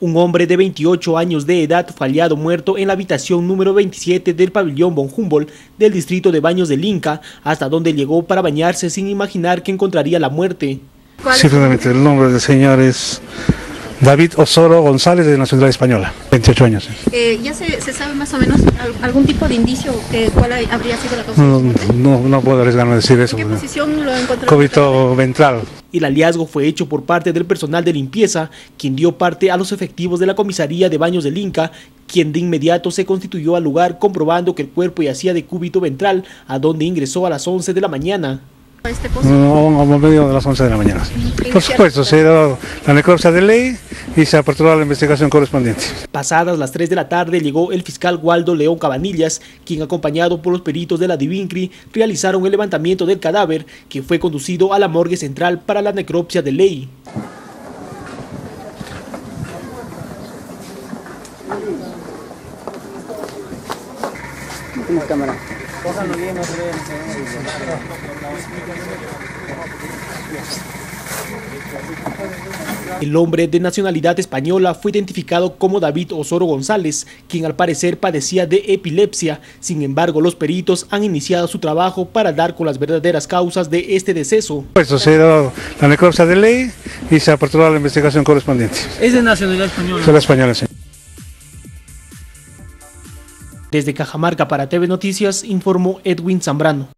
Un hombre de 28 años de edad fue hallado muerto en la habitación número 27 del pabellón Von Humboldt del distrito de Baños del Inca, hasta donde llegó para bañarse sin imaginar que encontraría la muerte. Simplemente el nombre del señor es David Osoro González de Nacionalidad Española, 28 años. Eh, ¿Ya se, se, sabe más o menos algún tipo de indicio de cuál habría sido la causa? No, no, no puedo arriesgarme a decir eso. ¿En qué posición lo encontró? Cóbito ventral. El hallazgo fue hecho por parte del personal de limpieza, quien dio parte a los efectivos de la comisaría de Baños del Inca, quien de inmediato se constituyó al lugar comprobando que el cuerpo yacía de cúbito ventral, a donde ingresó a las 11 de la mañana. Este no, a medio de las 11 de la mañana. Por supuesto, se dio la necropsia de ley y se aperturó la investigación correspondiente. Pasadas las 3 de la tarde llegó el fiscal Waldo León Cabanillas, quien acompañado por los peritos de la Divincri realizaron el levantamiento del cadáver que fue conducido a la morgue central para la necropsia de ley. cámara. El hombre de nacionalidad española fue identificado como David Osoro González, quien al parecer padecía de epilepsia. Sin embargo, los peritos han iniciado su trabajo para dar con las verdaderas causas de este deceso. Pues se dio la necropsia de ley y se aperturó la investigación correspondiente. ¿Es de nacionalidad española? Es española, sí. Desde Cajamarca para TV Noticias informó Edwin Zambrano.